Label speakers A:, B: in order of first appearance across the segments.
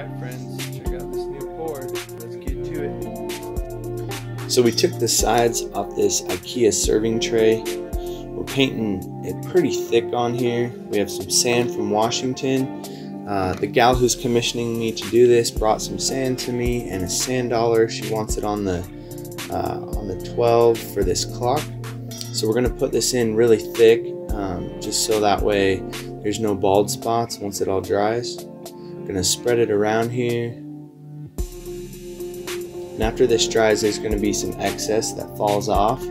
A: Alright friends, check out this new board. Let's get to
B: it. So we took the sides off this IKEA serving tray. We're painting it pretty thick on here. We have some sand from Washington. Uh, the gal who's commissioning me to do this brought some sand to me and a sand dollar. She wants it on the uh, on the 12 for this clock. So we're gonna put this in really thick, um, just so that way there's no bald spots once it all dries. I'm Gonna spread it around here. And after this dries, there's gonna be some excess that falls off.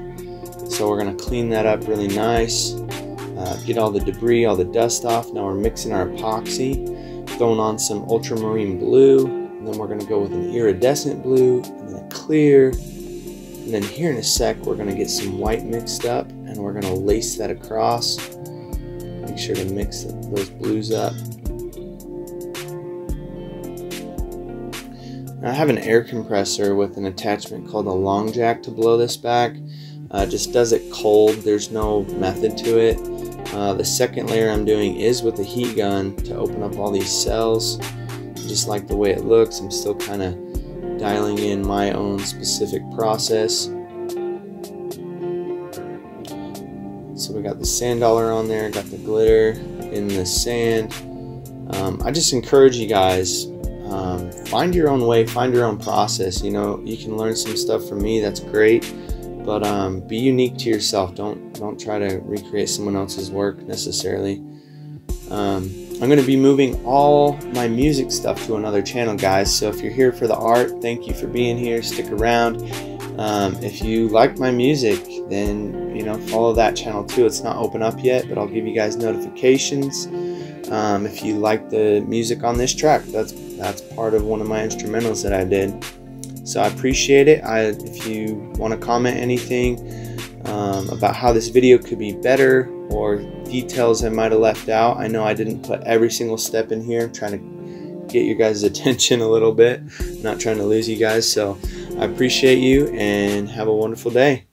B: So we're gonna clean that up really nice. Uh, get all the debris, all the dust off. Now we're mixing our epoxy, throwing on some ultramarine blue, and then we're gonna go with an iridescent blue, and then a clear, and then here in a sec, we're gonna get some white mixed up and we're gonna lace that across. Sure to mix those blues up. Now I have an air compressor with an attachment called a long jack to blow this back. Uh, just does it cold, there's no method to it. Uh, the second layer I'm doing is with a heat gun to open up all these cells. Just like the way it looks, I'm still kind of dialing in my own specific process. So we got the sand dollar on there, got the glitter in the sand. Um, I just encourage you guys, um, find your own way, find your own process. You know, you can learn some stuff from me, that's great, but um, be unique to yourself. Don't don't try to recreate someone else's work necessarily. Um, I'm going to be moving all my music stuff to another channel, guys. So if you're here for the art, thank you for being here. Stick around. Um, if you like my music, then you know follow that channel too. It's not open up yet, but I'll give you guys notifications. Um, if you like the music on this track, that's that's part of one of my instrumentals that I did. So I appreciate it. I, if you want to comment anything um, about how this video could be better or details I might have left out. I know I didn't put every single step in here. I'm trying to get your guys' attention a little bit, not trying to lose you guys. So I appreciate you and have a wonderful day.